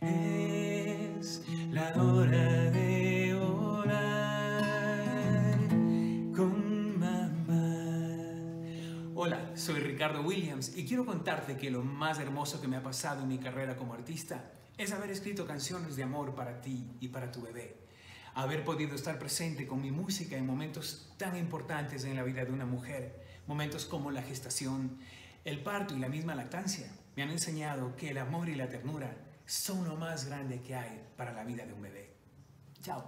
Es la hora de orar con mamá. Hola, soy Ricardo Williams y quiero contarte que lo más hermoso que me ha pasado en mi carrera como artista es haber escrito canciones de amor para ti y para tu bebé. Haber podido estar presente con mi música en momentos tan importantes en la vida de una mujer, momentos como la gestación, el parto y la misma lactancia, me han enseñado que el amor y la ternura son lo más grande que hay para la vida de un bebé. Chao.